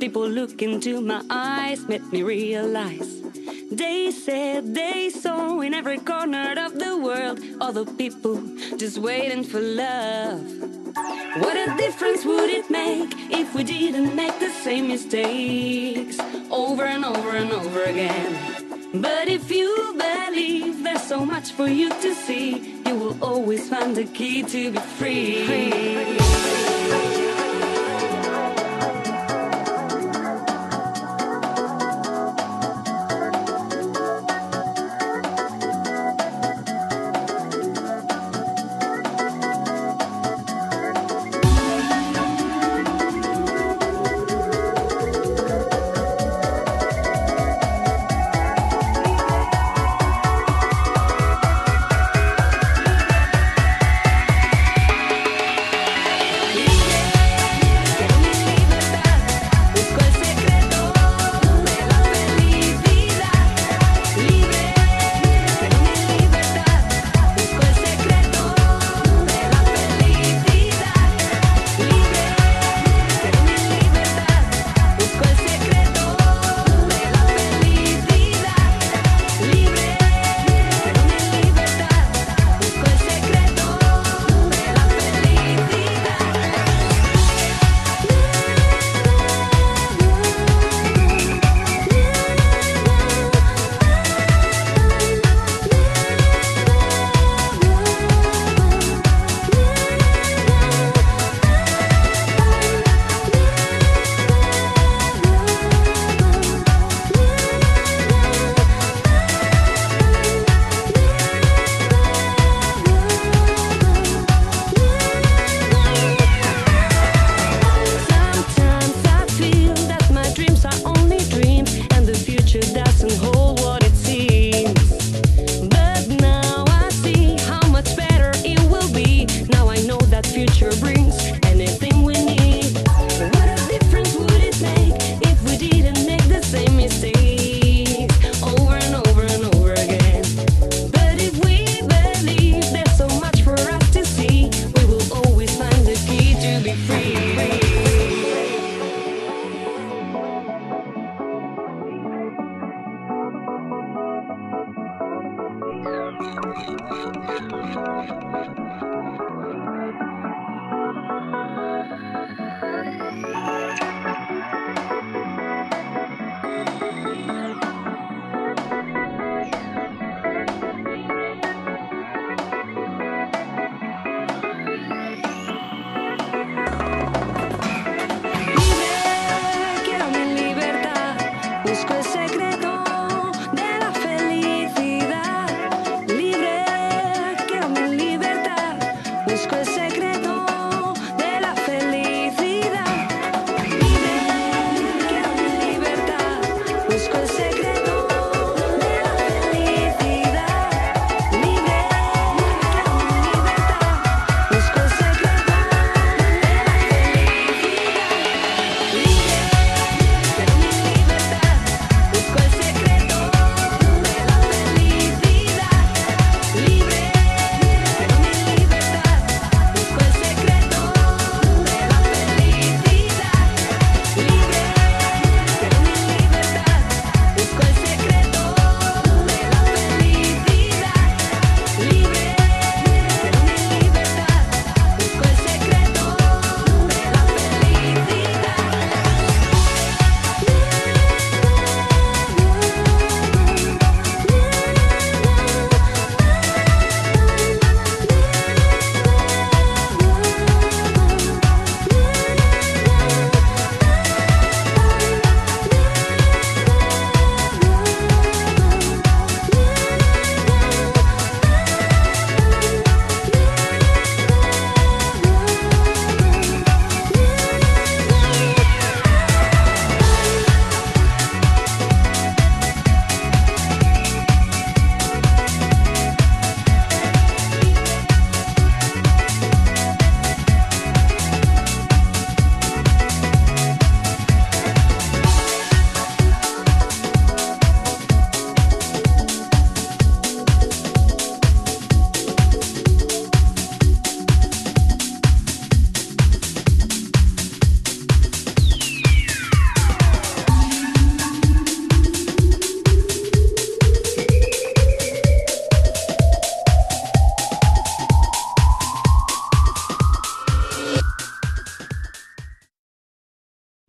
look into my eyes made me realize. They said they saw in every corner of the world all the people just waiting for love. What a difference would it make if we didn't make the same mistakes over and over and over again? But if you believe there's so much for you to see, you will always find the key to be free. free.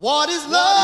What is love?